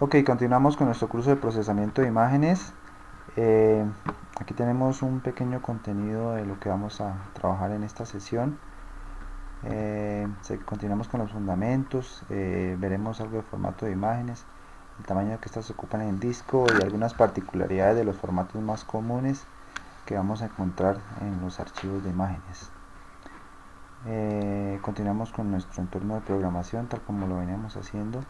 Ok, continuamos con nuestro curso de procesamiento de imágenes. Eh, aquí tenemos un pequeño contenido de lo que vamos a trabajar en esta sesión. Eh, continuamos con los fundamentos, eh, veremos algo de formato de imágenes, el tamaño que estas ocupan en el disco y algunas particularidades de los formatos más comunes que vamos a encontrar en los archivos de imágenes. continuamos con nuestro entorno de programación tal como lo veníamos haciendo.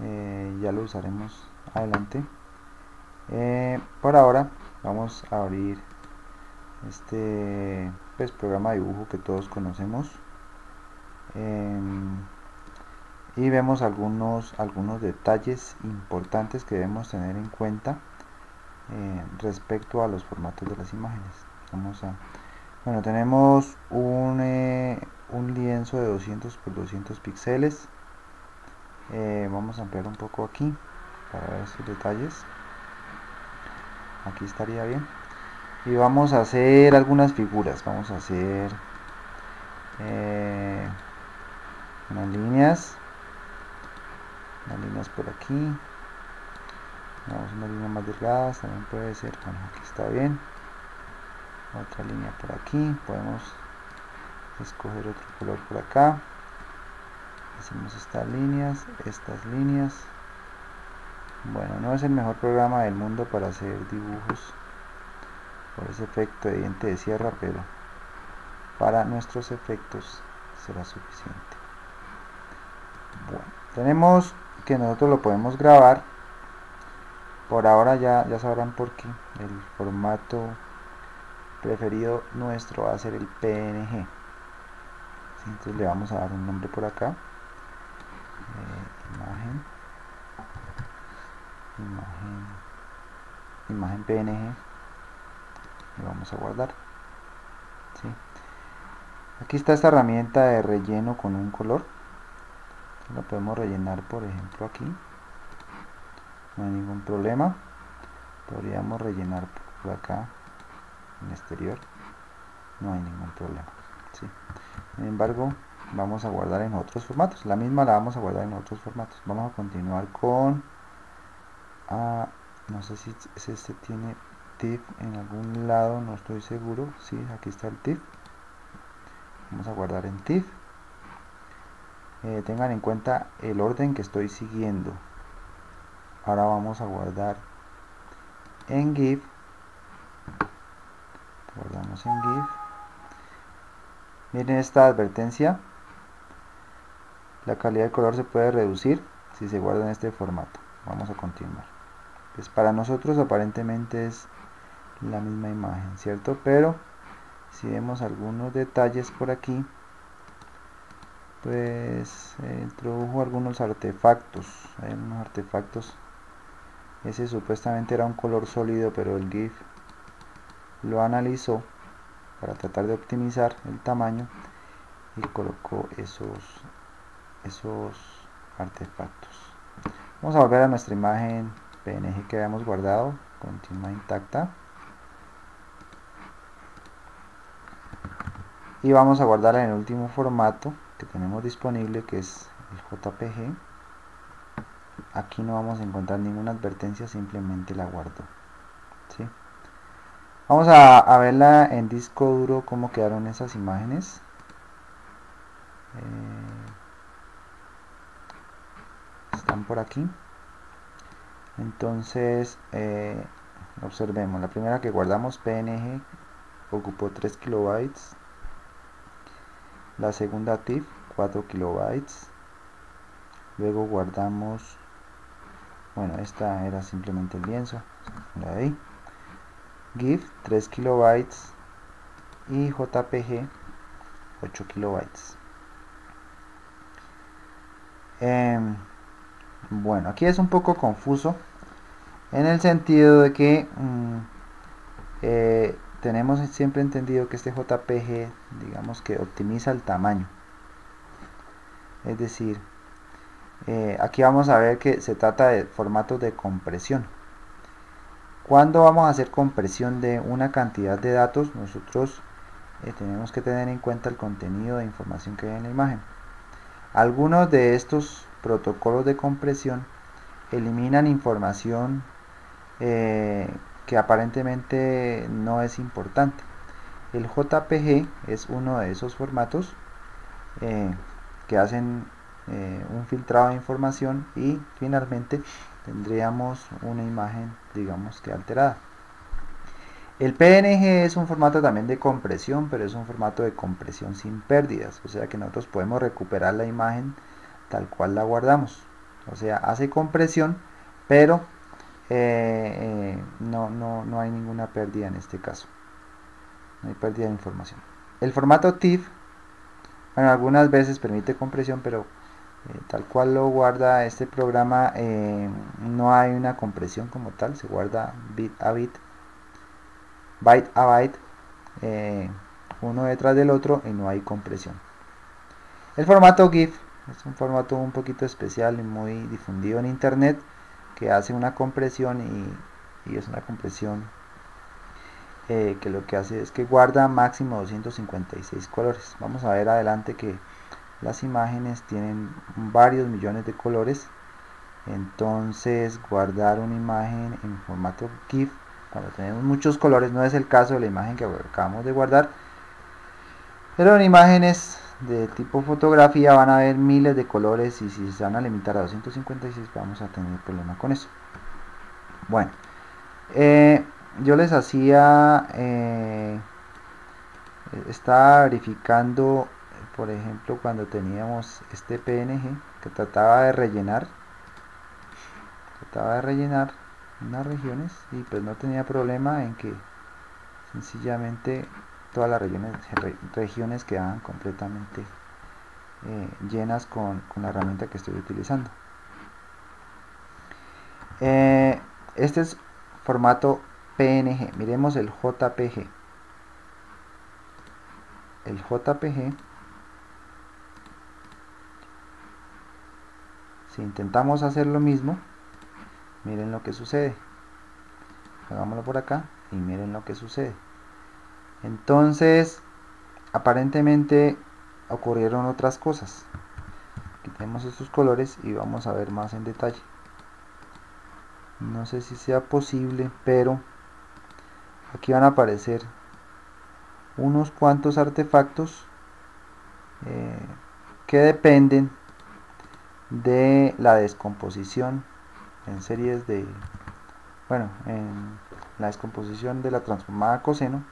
Eh, ya lo usaremos adelante. Eh, por ahora vamos a abrir este pues, programa de dibujo que todos conocemos. Em, y vemos algunos algunos detalles importantes que debemos tener en cuenta eh, respecto a los formatos de las imágenes. Vamos a bueno tenemos un, un lienzo de 200 por 200 píxeles eh, vamos a ampliar un poco aquí para ver estos detalles. Aquí estaría bien. Y vamos a hacer algunas figuras. Vamos a hacer eh, unas líneas. Unas líneas por aquí. Vamos una línea más delgadas también puede ser bueno aquí está bien. Otra línea por aquí. Podemos escoger otro color por acá hacemos estas líneas estas líneas. Bueno no es el mejor programa del mundo para hacer dibujos por ese efecto de diente de sierra pero para nuestros efectos será suficiente. Bueno tenemos que nosotros lo podemos grabar. Por ahora ya, ya sabrán por qué. El formato preferido nuestro va a ser el PNG entonces le vamos a dar un nombre por acá imagen. Imagen. Imagen png y vamos a guardar. Aquí está esta herramienta de relleno con un color. Lo podemos rellenar por ejemplo aquí. No hay ningún problema. Podríamos rellenar por acá en exterior. No hay ningún problema. Sin embargo vamos a guardar en otros formatos. La misma la vamos a guardar en otros formatos. Vamos a continuar con ah, no sé si este tiene TIFF en algún lado no estoy seguro. Si sí, aquí está el TIFF. Vamos a guardar en TIFF. Eh, tengan en cuenta el orden que estoy siguiendo. Ahora vamos a guardar en GIF. Guardamos en GIF. Miren esta advertencia la calidad de color se puede reducir si se guarda en este formato. Vamos a continuar. Pues para nosotros aparentemente es la misma imagen, ¿cierto? Pero si vemos algunos detalles por aquí, pues introdujo algunos artefactos. Hay unos artefactos. Ese supuestamente era un color sólido, pero el GIF lo analizó para tratar de optimizar el tamaño y colocó esos esos artefactos. Vamos a volver a nuestra imagen png que habíamos guardado. Continúa intacta. Y vamos a guardar en el último formato que tenemos disponible que es el jpg aquí no vamos a encontrar ninguna advertencia simplemente la guardo. Vamos a, a, verla en disco duro cómo quedaron esas imágenes. Eh, están por aquí. Entonces eh, observemos. La primera que guardamos png ocupó 3 kilobytes. La segunda TIFF 4 kilobytes. Luego guardamos bueno esta era simplemente el lienzo. Ahí. GIF 3 kilobytes. Y JPG 8 kilobytes. Eh, bueno, aquí es un poco confuso en el sentido de que mm, eh, tenemos siempre entendido que este JPG, digamos que optimiza el tamaño. Es decir, eh, aquí vamos a ver que se trata de formatos de compresión. Cuando vamos a hacer compresión de una cantidad de datos, nosotros eh, tenemos que tener en cuenta el contenido de información que hay en la imagen. Algunos de estos protocolos de compresión eliminan información eh, que aparentemente no es importante. El JPG es uno de esos formatos eh, que hacen eh, un filtrado de información y finalmente tendríamos una imagen digamos que alterada. El PNG es un formato también de compresión, pero es un formato de compresión sin pérdidas, o sea que nosotros podemos recuperar la imagen tal cual la guardamos. O sea, hace compresión, pero eh, eh, no, no, no hay ninguna pérdida en este caso. No hay pérdida de información. El formato TIFF, bueno, algunas veces permite compresión, pero eh, tal cual lo guarda este programa, no hay una compresión como tal, se guarda bit a bit, byte a byte, uno detrás del otro y no hay compresión. El formato GIF es un formato un poquito especial y muy difundido en internet que hace una compresión y, es una compresión eh, que lo que hace es que guarda máximo 256 colores. Vamos a ver adelante que las imágenes tienen varios millones de colores. Entonces guardar una imagen en formato GIF cuando tenemos muchos colores no es el caso de la imagen que acabamos de guardar. Pero en imágenes de tipo fotografía van a haber miles de colores y si se van a limitar a 256 vamos a tener problema con eso. Bueno eh, yo les hacía eh, estaba verificando por ejemplo cuando teníamos este PNG que trataba de rellenar trataba de rellenar unas regiones y pues no tenía problema en que sencillamente todas las regiones, regiones quedaban completamente eh, llenas con, la herramienta que estoy utilizando. Eh, este es formato PNG. Miremos el JPG. El JPG. Si intentamos hacer lo mismo, miren lo que sucede. Hagámoslo por acá y miren lo que sucede. Entonces, aparentemente ocurrieron otras cosas. Quitemos estos colores y vamos a ver más en detalle. No sé si sea posible, pero aquí van a aparecer unos cuantos artefactos eh, que dependen de la descomposición en series de bueno en la descomposición de la transformada coseno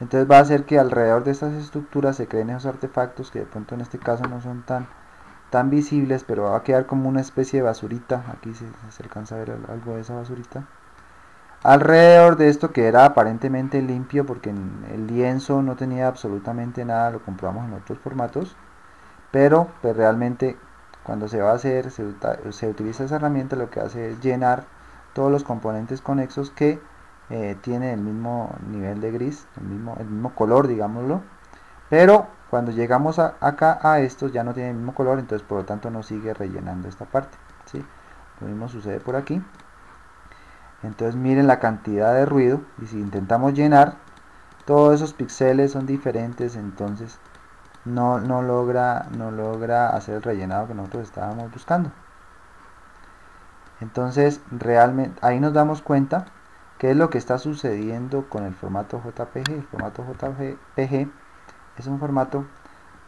entonces va a hacer que alrededor de estas estructuras se creen esos artefactos que de pronto en este caso no son tan, tan visibles, pero va a quedar como una especie de basurita. Aquí se, alcanza a ver algo de esa basurita. Alrededor de esto que era aparentemente limpio porque el lienzo no tenía absolutamente nada, lo comprobamos en otros formatos. Pero pues realmente cuando se va a hacer, se, se utiliza esa herramienta, lo que hace es llenar todos los componentes conexos que eh, tiene el mismo nivel de gris, el mismo, el mismo color, digámoslo. Pero cuando llegamos acá a estos ya no tiene el mismo color, entonces por lo tanto no sigue rellenando esta parte. ¿sí? Lo mismo sucede por aquí. Entonces miren la cantidad de ruido y si intentamos llenar, todos esos píxeles son diferentes, entonces no, no, logra, no logra hacer el rellenado que nosotros estábamos buscando. Entonces realmente ahí nos damos cuenta ¿Qué es lo que está sucediendo con el formato JPG? El formato JPG es un formato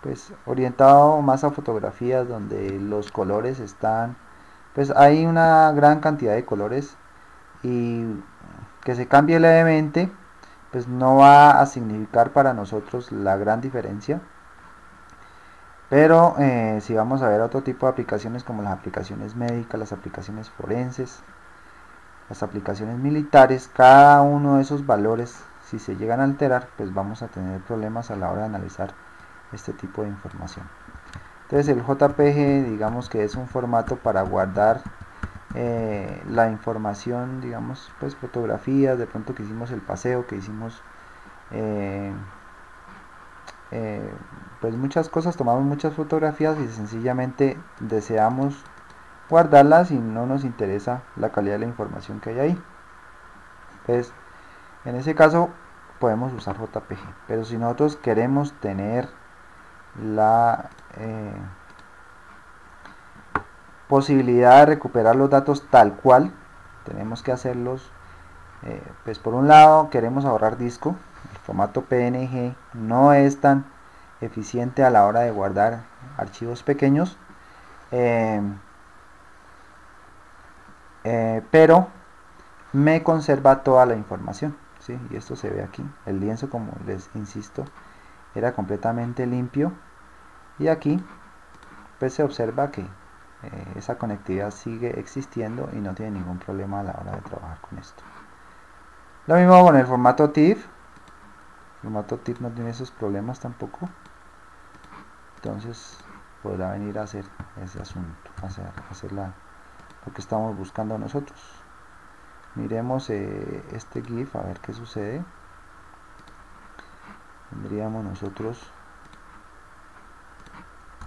pues orientado más a fotografías donde los colores están pues hay una gran cantidad de colores y que se cambie levemente pues no va a significar para nosotros la gran diferencia pero eh, si vamos a ver otro tipo de aplicaciones como las aplicaciones médicas, las aplicaciones forenses, las aplicaciones militares, cada uno de esos valores, si se llegan a alterar, pues vamos a tener problemas a la hora de analizar este tipo de información. Entonces el JPG, digamos que es un formato para guardar eh, la información, digamos, pues fotografías, de pronto que hicimos el paseo, que hicimos, eh, eh, pues muchas cosas, tomamos muchas fotografías y sencillamente deseamos guardarlas si no nos interesa la calidad de la información que hay ahí. Entonces, en ese caso podemos usar JPG, pero si nosotros queremos tener la, eh, posibilidad de recuperar los datos tal cual, tenemos que hacerlos, eh, pues por un lado queremos ahorrar disco, el formato PNG no es tan eficiente a la hora de guardar archivos pequeños, eh, eh, pero me conserva toda la información, ¿sí? y esto se ve aquí, el lienzo como les insisto era completamente limpio y aquí pues se observa que eh, esa conectividad sigue existiendo y no tiene ningún problema a la hora de trabajar con esto. Lo mismo con el formato TIFF. Formato TIFF no tiene esos problemas tampoco. Entonces podrá venir a hacer ese asunto, hacer, hacer la, lo que estamos buscando nosotros. Miremos eh, este GIF a ver qué sucede. Tendríamos nosotros,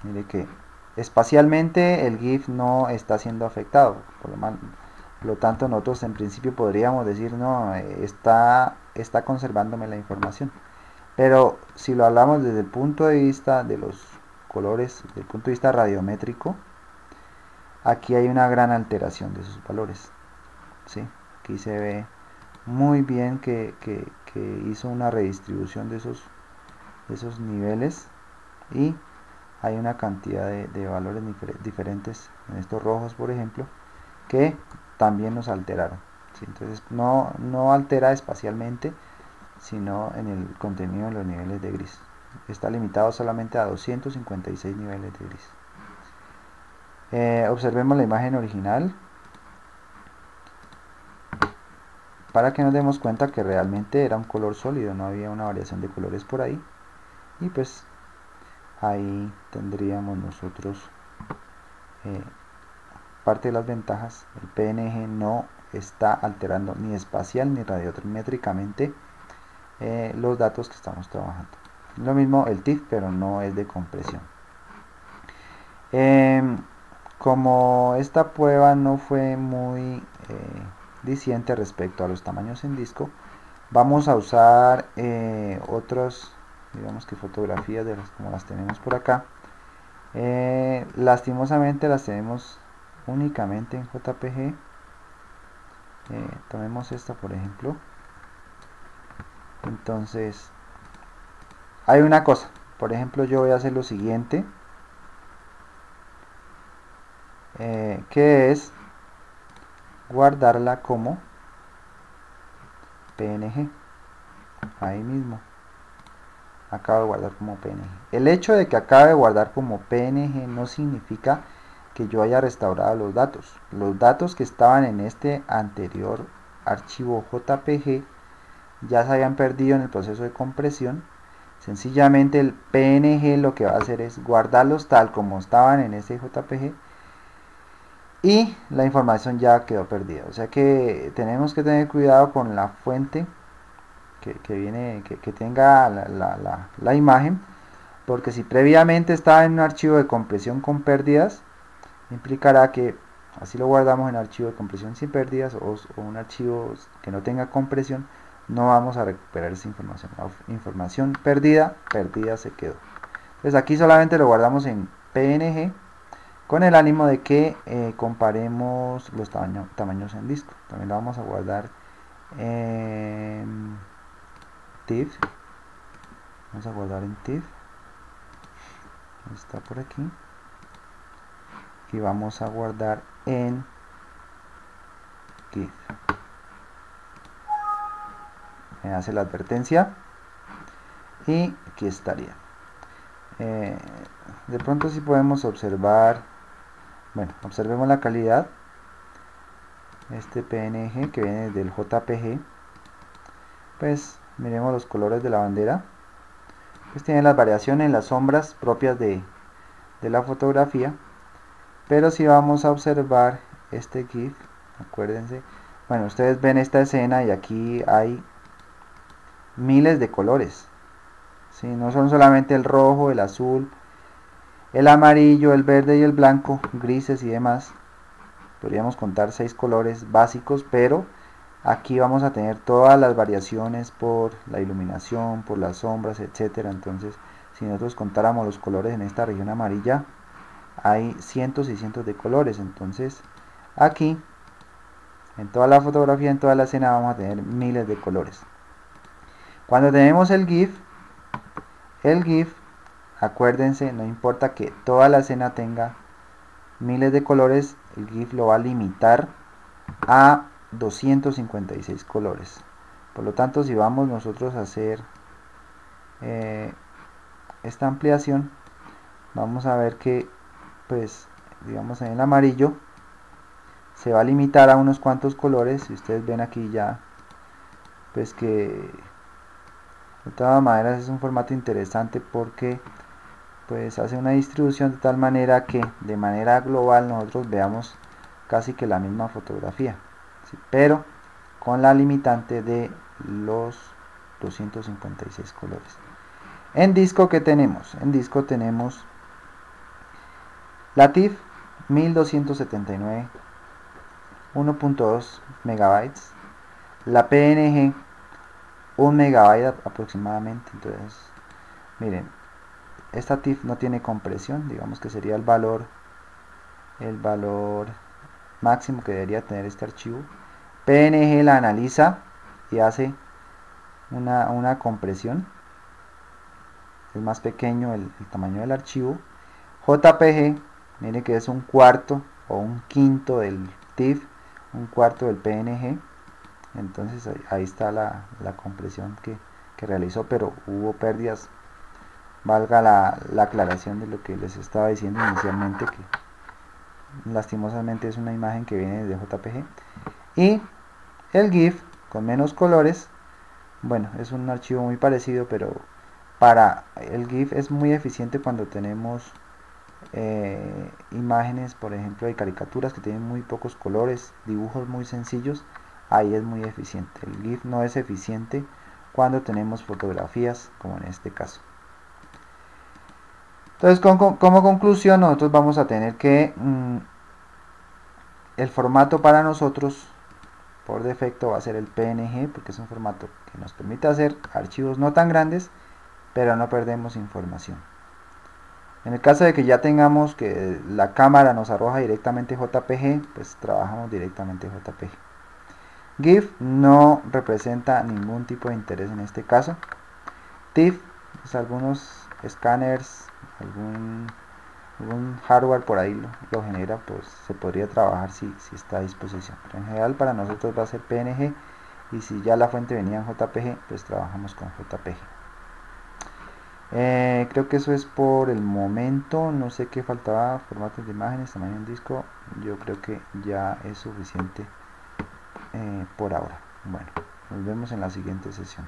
mire que espacialmente el GIF no está siendo afectado, por lo, tanto nosotros en principio podríamos decir no, eh, está, está conservándome la información. Pero si lo hablamos desde el punto de vista de los colores, desde el punto de vista radiométrico, aquí hay una gran alteración de sus valores. ¿sí? Aquí se ve muy bien que, hizo una redistribución de esos, de esos niveles y hay una cantidad de, valores diferentes en estos rojos por ejemplo que también nos alteraron entonces no, no altera espacialmente sino en el contenido de los niveles de gris está limitado solamente a 256 niveles de gris eh, observemos la imagen original para que nos demos cuenta que realmente era un color sólido no había una variación de colores por ahí. Y pues ahí tendríamos nosotros eh, parte de las ventajas. El PNG no está alterando ni espacial ni radiométricamente eh, los datos que estamos trabajando. Lo mismo el TIFF pero no es de compresión. Em, como esta prueba no fue muy eh, diciente respecto a los tamaños en disco vamos a usar otros digamos que fotografías de las como las tenemos por acá. Eh, lastimosamente las tenemos únicamente en JPG eh, tomemos esta por ejemplo. Entonces hay una cosa. Por ejemplo yo voy a hacer lo siguiente eh, que es guardarla como PNG ahí mismo acaba de guardar como PNG. El hecho de que acabe de guardar como PNG no significa que yo haya restaurado los datos. Los datos que estaban en este anterior archivo JPG ya se habían perdido en el proceso de compresión. Sencillamente el PNG lo que va a hacer es guardarlos tal como estaban en ese JPG y la información ya quedó perdida. O sea que tenemos que tener cuidado con la fuente que, viene, que, tenga la, imagen, porque si previamente estaba en un archivo de compresión con pérdidas, implicará que así lo guardamos en archivo de compresión sin pérdidas o, un archivo que no tenga compresión, no vamos a recuperar esa información. información perdida, perdida se quedó. Entonces aquí solamente lo guardamos en PNG con el ánimo de que eh, comparemos los tamaños en disco. También lo vamos a guardar en TIFF vamos a guardar en TIFF está por aquí. Y vamos a guardar en TIFF me hace la advertencia. Y aquí estaría. Eh, de pronto si podemos observar bueno observemos la calidad. Este PNG que viene del JPG pues miremos los colores de la bandera. Pues tienen las variaciones las sombras propias de, la fotografía. Pero si vamos a observar este GIF acuérdense. Bueno ustedes ven esta escena y aquí hay miles de colores. ¿sí? no son solamente el rojo, el azul el amarillo, el verde y el blanco grises y demás. Podríamos contar seis colores básicos pero aquí vamos a tener todas las variaciones por la iluminación por las sombras etcétera entonces si nosotros contáramos los colores en esta región amarilla hay cientos y cientos de colores. Entonces aquí en toda la fotografía en toda la escena vamos a tener miles de colores. Cuando tenemos el GIF el GIF acuérdense no importa que toda la escena tenga miles de colores el GIF lo va a limitar a 256 colores. Por lo tanto si vamos nosotros a hacer eh, esta ampliación vamos a ver que pues digamos en el amarillo se va a limitar a unos cuantos colores. Si ustedes ven aquí ya pues que de todas maneras es un formato interesante porque pues hace una distribución de tal manera que de manera global nosotros veamos casi que la misma fotografía pero con la limitante de los 256 colores. En disco que tenemos en disco tenemos la TIFF 1279 1.2 megabytes. La PNG 1 megabyte aproximadamente. Entonces miren esta TIFF no tiene compresión digamos que sería el valor el valor máximo que debería tener este archivo PNG la analiza y hace una, una compresión es más pequeño el, el tamaño del archivo JPG mire que es un cuarto o un quinto del TIFF, un cuarto del PNG. Entonces ahí, está la, compresión que, realizó, pero hubo pérdidas. Valga la, aclaración de lo que les estaba diciendo inicialmente, que lastimosamente es una imagen que viene de JPG. Y el GIF con menos colores, bueno, es un archivo muy parecido, pero para el GIF es muy eficiente cuando tenemos eh, imágenes, por ejemplo, de caricaturas que tienen muy pocos colores, dibujos muy sencillos, ahí es muy eficiente. El GIF no es eficiente cuando tenemos fotografías, como en este caso. Entonces, como, conclusión, nosotros vamos a tener que mm, el formato para nosotros, por defecto, va a ser el PNG, porque es un formato que nos permite hacer archivos no tan grandes, pero no perdemos información. En el caso de que ya tengamos que la cámara nos arroja directamente JPG, pues trabajamos directamente JPG. GIF no representa ningún tipo de interés en este caso. TIFF, pues algunos escáneres, algún, hardware por ahí lo, genera, pues se podría trabajar si, si está a disposición. Pero en general para nosotros va a ser PNG y si ya la fuente venía en JPG, pues trabajamos con JPG. Eh, creo que eso es por el momento. No sé qué faltaba. Formatos de imágenes, tamaño en disco. Yo creo que ya es suficiente eh, por ahora. Bueno, nos vemos en la siguiente sesión.